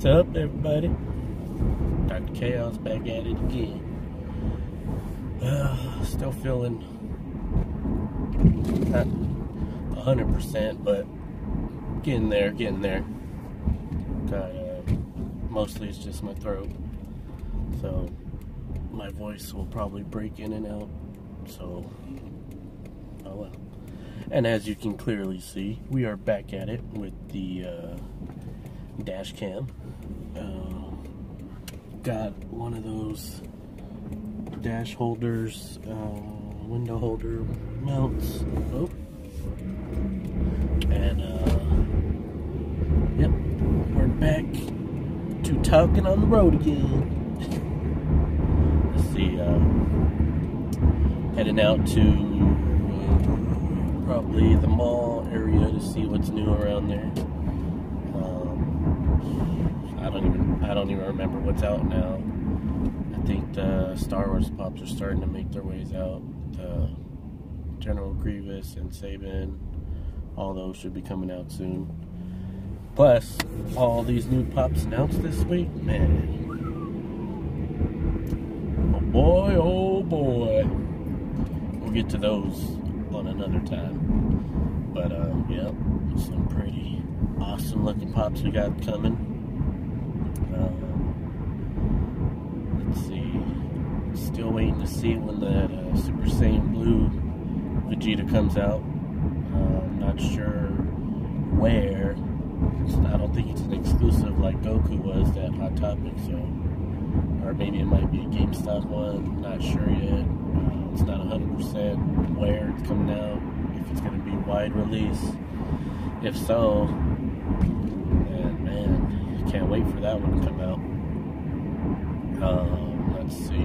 What's up, everybody? Dr. Chaos back at it again. Uh, still feeling not 100%, but getting there, getting there. Got, uh, mostly it's just my throat. So my voice will probably break in and out. So, oh well. And as you can clearly see, we are back at it with the uh, dash cam. Uh, got one of those dash holders, uh, window holder mounts. Oh. And, uh, yep, we're back to talking on the road again. Let's see, uh, heading out to uh, probably the mall area to see what's new around there. Um, I don't even I don't even remember what's out now. I think the Star Wars pops are starting to make their ways out. The General Grievous and Sabine, all those should be coming out soon. Plus, all these new pops announced this week, man. Oh boy, oh boy. We'll get to those on another time. But, uh, yeah, some pretty awesome looking pops we got coming. Uh, let's see. Still waiting to see when that uh, Super Saiyan Blue Vegeta comes out. Uh, I'm not sure where. I don't think it's an exclusive like Goku was that Hot Topic, so or maybe it might be a GameStop one. Not sure yet. Uh, it's not 100% where it's coming out. If it's going to be wide release. If so, can't wait for that one to come out. Um, let's see.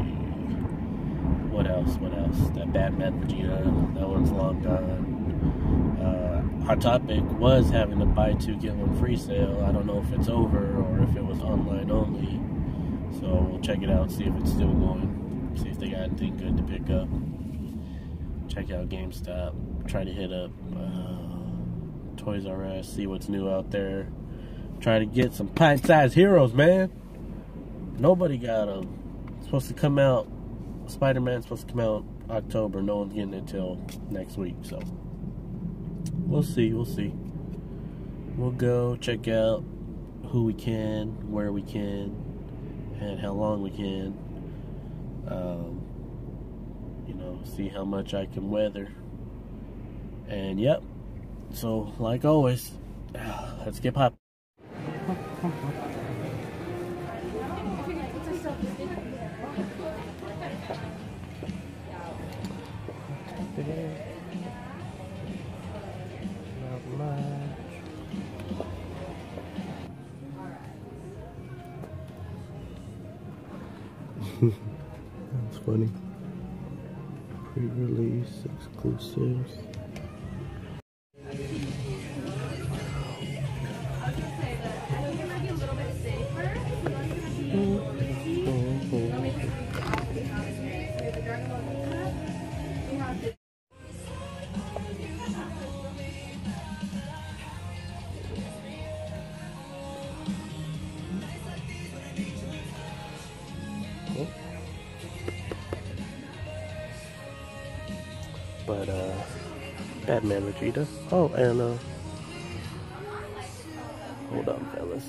What else? What else? That Batman Vegeta. That one's long gone. Uh, Hot Topic was having a buy two get one free sale. I don't know if it's over or if it was online only. So we'll check it out, see if it's still going, see if they got anything good to pick up. Check out GameStop. Try to hit up uh, Toys R Us, see what's new out there. Try to get some pint-sized heroes, man. Nobody got them. supposed to come out. Spider-Man's supposed to come out October. No one's getting it till next week, so we'll see. We'll see. We'll go check out who we can, where we can, and how long we can. Um, you know, see how much I can weather. And yep. So, like always, let's get pop. That's funny. Pre-release exclusives. Batman Vegeta. Oh, and uh hold on, fellas.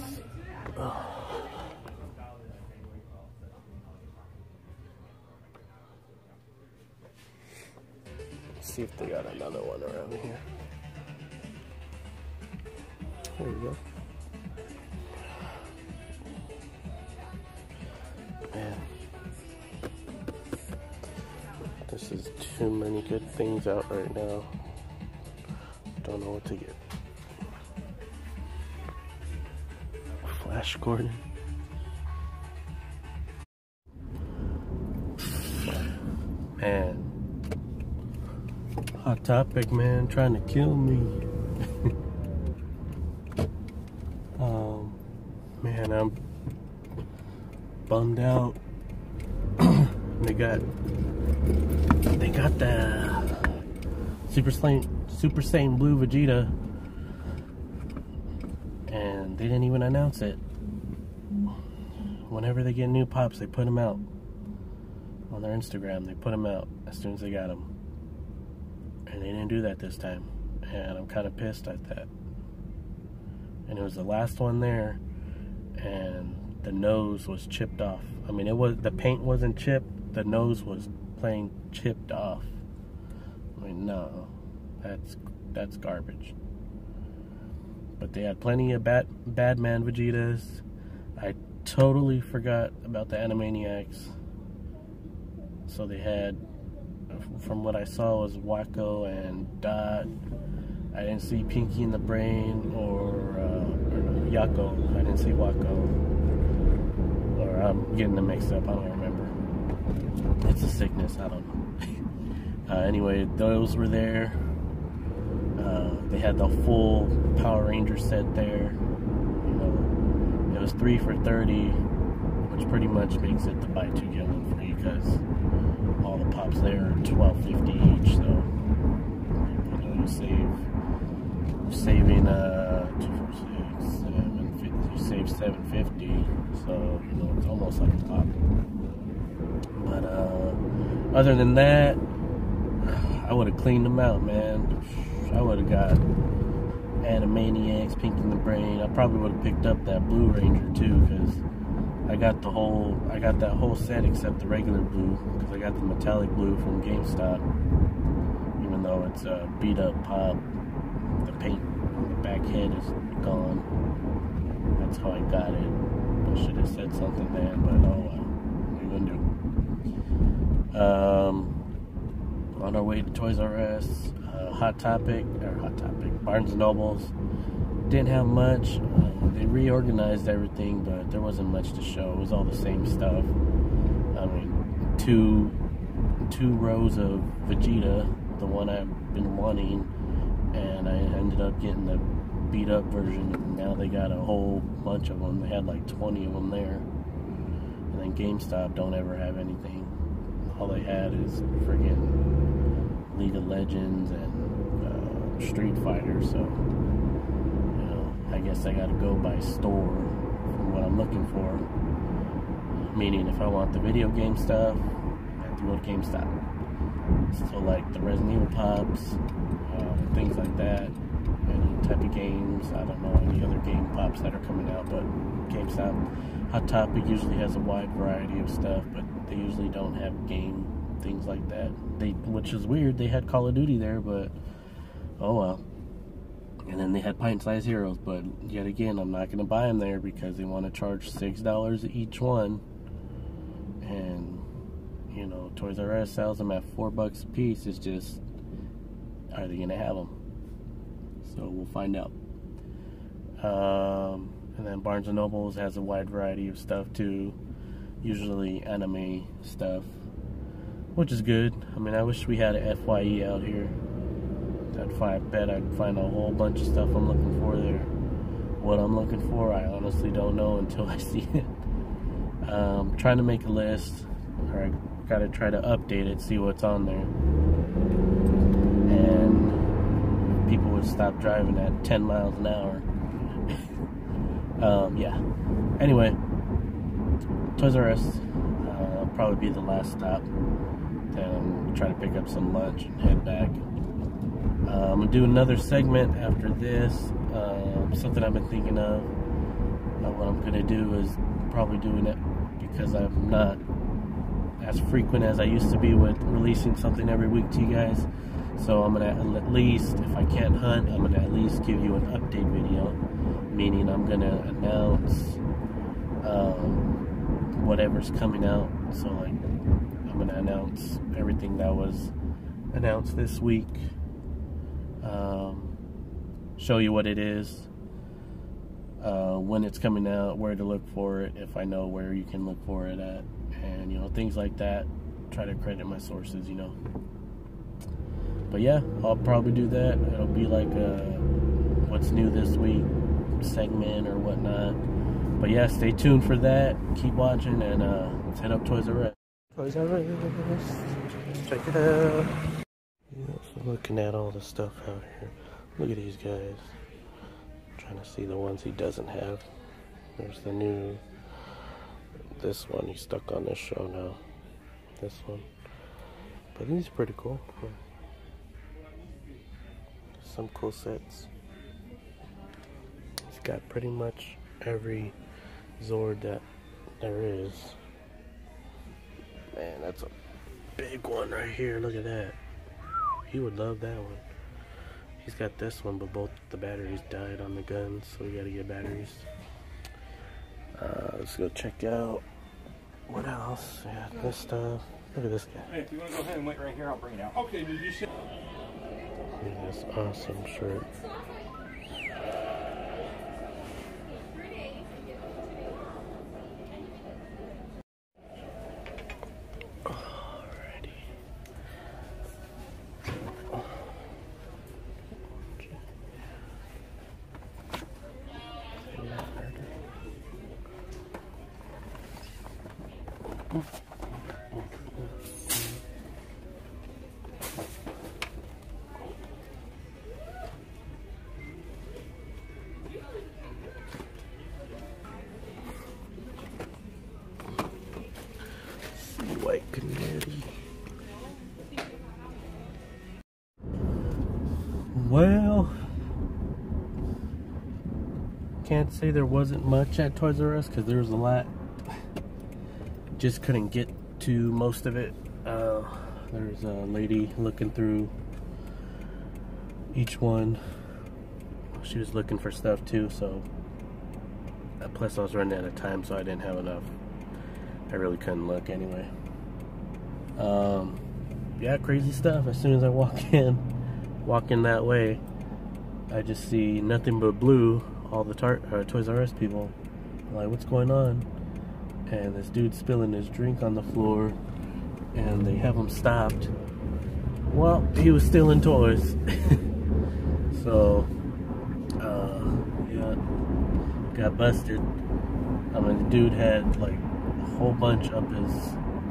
see if they got another one around here. There you go. Man. This is too many good things out right now. Don't know what to get. Flash Gordon. Man. Hot topic, man, trying to kill me. um, man, I'm bummed out. they got they got the Super Saiyan Super Saiyan Blue Vegeta, and they didn't even announce it. whenever they get new pops, they put them out on their Instagram. They put them out as soon as they got them, and they didn't do that this time, and I'm kind of pissed at that. And it was the last one there, and the nose was chipped off. I mean, it was the paint wasn't chipped, the nose was plain chipped off. I mean, no, that's that's garbage. But they had plenty of bad bad man Vegetas. I totally forgot about the Animaniacs. So they had, from what I saw, was Wakko and Dot. I didn't see Pinky in the Brain or, uh, or Yakko. I didn't see Wakko. Or I'm getting them mixed up. I don't remember. It's a sickness. I don't know. uh, anyway, those were there. Uh, they had the full Power Ranger set there. You know, it was three for thirty, which pretty much makes it the buy two get one free because all the pops there are twelve fifty each. So you know you save saving uh two four six seven fifty. You save seven fifty. So you know it's almost like a pop. But uh, other than that, I would have cleaned them out, man. I would have got Animaniacs, Pink in the Brain. I probably would have picked up that Blue Ranger too, because I got the whole, I got that whole set except the regular blue, because I got the metallic blue from GameStop. Even though it's a beat up pop, the paint on the back head is gone. That's how I got it. I should have said something then, but oh well. You gonna do? Um, on our way to Toys R Us, uh, Hot Topic, or Hot Topic, Barnes and Nobles. Didn't have much. Uh, they reorganized everything, but there wasn't much to show. It was all the same stuff. I mean, two two rows of Vegeta, the one I've been wanting, and I ended up getting the beat up version. And now they got a whole bunch of them. They had like 20 of them there. And then GameStop don't ever have anything. All they had is friggin' League of Legends and Street Fighter. So, you know, I guess I gotta go by store for what I'm looking for. Meaning, if I want the video game stuff, I have to go to GameStop. So, like the Resident Evil pops, uh, things like that, any type of games. I don't know any other game pops that are coming out, but GameStop. Hot Topic usually has a wide variety of stuff, but they usually don't have game things like that. They, which is weird. They had Call of Duty there, but oh well. And then they had pint sized heroes, but yet again, I'm not going to buy them there because they want to charge six dollars each one, and you know, Toys R Us sells them at four bucks a piece. It's just, are they going to have them? So we'll find out. Um, and then Barnes and Nobles has a wide variety of stuff too, usually anime stuff, which is good. I mean, I wish we had a FYE out here. I'd find, bet I'd find a whole bunch of stuff I'm looking for there. What I'm looking for, I honestly don't know until I see it. Um, trying to make a list, or I gotta try to update it, see what's on there. And people would stop driving at 10 miles an hour. um, yeah. Anyway, Toys R Us. Uh, probably be the last stop. Then try to pick up some lunch and head back. Uh, I'm gonna do another segment after this. Uh, something I've been thinking of. Uh, what I'm gonna do is probably doing it because I'm not as frequent as I used to be with releasing something every week to you guys. So I'm gonna at least, if I can't hunt, I'm gonna at least give you an update video. Meaning I'm gonna announce um, whatever's coming out. So like, I'm gonna announce everything that was announced this week. Um, show you what it is, uh, when it's coming out, where to look for it, if I know where you can look for it at, and you know things like that. Try to credit my sources, you know. But yeah, I'll probably do that. It'll be like a what's new this week segment or whatnot. But yeah, stay tuned for that. Keep watching, and uh, let's head up Toys R Us. Toys R Us, check it out. So looking at all the stuff out here. Look at these guys. trying to see the ones he doesn't have. There's the new this one. He's stuck on this show now. This one. But are pretty cool. Some cool sets. It's got pretty much every Zord that there is. Man, that's a big one right here. Look at that. He would love that one. He's got this one, but both the batteries died on the guns, so we gotta get batteries. Uh, let's go check out what else. Yeah, this stuff. Look at this guy. Hey, if you want to go ahead and wait right here, I'll bring it out. Okay, did you say? this awesome shirt. Well, can't say there wasn't much at Toys R Us because there was a lot. Just couldn't get to most of it. Uh, there's a lady looking through each one. She was looking for stuff too, so. Uh, plus, I was running out of time, so I didn't have enough. I really couldn't look anyway. Um, yeah, crazy stuff. As soon as I walk in, walk in that way, I just see nothing but blue. All the tar- uh, Toys R Us people, I'm like, what's going on? And this dude spilling his drink on the floor, and they have him stopped. Well, he was stealing toys. so, uh, yeah, got busted. I mean, the dude had like a whole bunch up his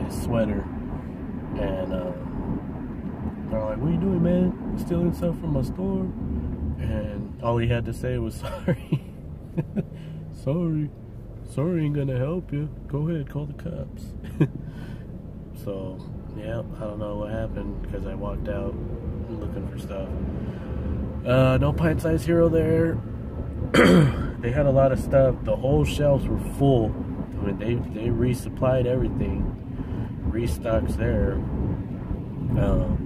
his sweater, and uh, like, "What are you doing, man? You stealing stuff from my store?" And all he had to say was, "Sorry, sorry, sorry, ain't gonna help you. Go ahead, call the cops." so, yeah, I don't know what happened because I walked out looking for stuff. Uh, no pint-sized hero there. they had a lot of stuff. The whole shelves were full. I mean, they they resupplied everything, restocks there. Um,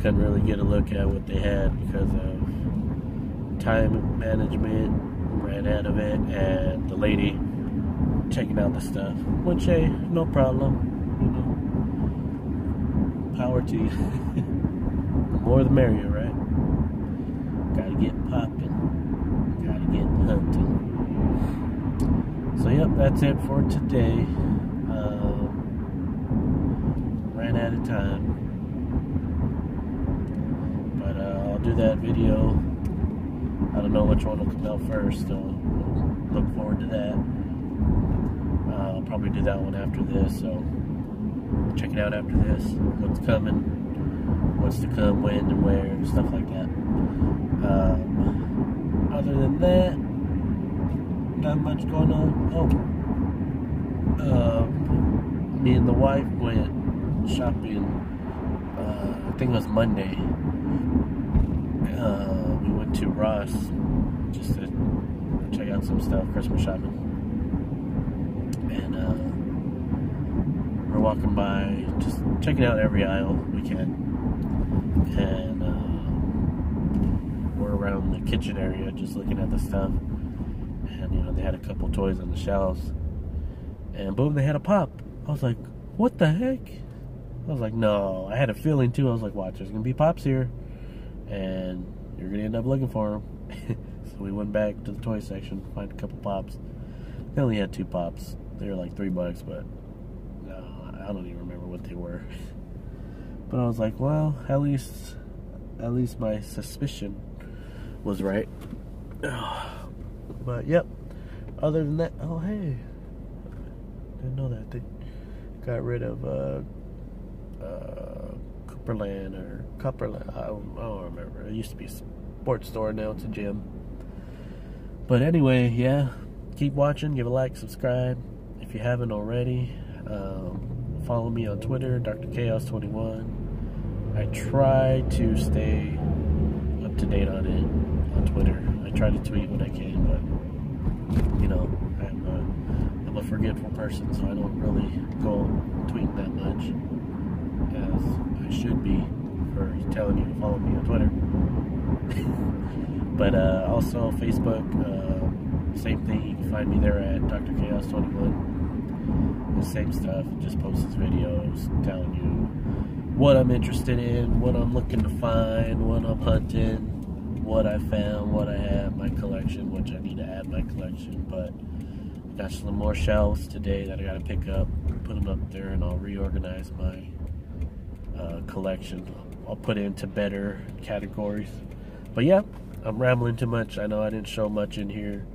couldn't really get a look at what they had because of time management. Ran out of it, and the lady checking out the stuff. Which, hey, no problem. You know, power to you. the more the merrier, right? Gotta get popping. Gotta get hunting. So, yep, that's it for today. Uh, ran out of time. But uh, I'll do that video. I don't know which one will come out first, so look forward to that. Uh, I'll probably do that one after this, so check it out after this. What's coming, what's to come, when and where, and stuff like that. Um, other than that, not much going on. Oh, uh, me and the wife went shopping. Uh, I think it was Monday. Uh, we went to Ross just to check out some stuff, Christmas shopping. And uh, we're walking by, just checking out every aisle we can. And uh, we're around the kitchen area, just looking at the stuff. And you know, they had a couple toys on the shelves. And boom, they had a pop. I was like, what the heck? I was like, no. I had a feeling too. I was like, watch, there's gonna be pops here, and you're gonna end up looking for them. so we went back to the toy section, find a couple pops. They only had two pops. They were like three bucks, but no, I don't even remember what they were. but I was like, well, at least, at least my suspicion was right. but yep. Other than that, oh hey, didn't know that they got rid of uh, uh, Cooperland or Copperland. I don't, I don't remember. It used to be a sports store. Now it's a gym. But anyway, yeah. Keep watching. Give a like, subscribe. if you haven't already, um, follow me on Twitter, Dr. Chaos21. I try to stay up to date on it on Twitter. I try to tweet when I can, but you know, I'm a, I'm a forgetful person, so I don't really go tweet that much as I should be for telling you to follow me on Twitter. but uh, also Facebook, uh, same thing. You can find me there at Dr. Chaos 21. The same stuff. Just post his videos telling you what I'm interested in, what I'm looking to find, what I'm hunting, what I found, what I have, my collection, which I need to add my collection. But I got some more shelves today that I got to pick up, put them up there, and I'll reorganize my uh, collection. I'll put into better categories. But yeah, I'm rambling too much. I know I didn't show much in here.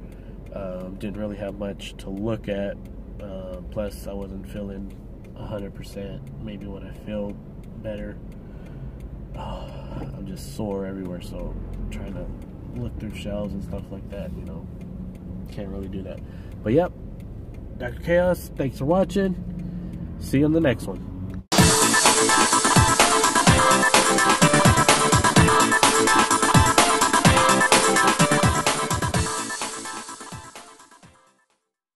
Um, didn't really have much to look at. Uh, plus, I wasn't feeling 100%. Maybe when I feel better, oh, I'm just sore everywhere. So I'm trying to look through shelves and stuff like that. You know, can't really do that. But yep, Dr. Chaos. Thanks for watching. See you on the next one.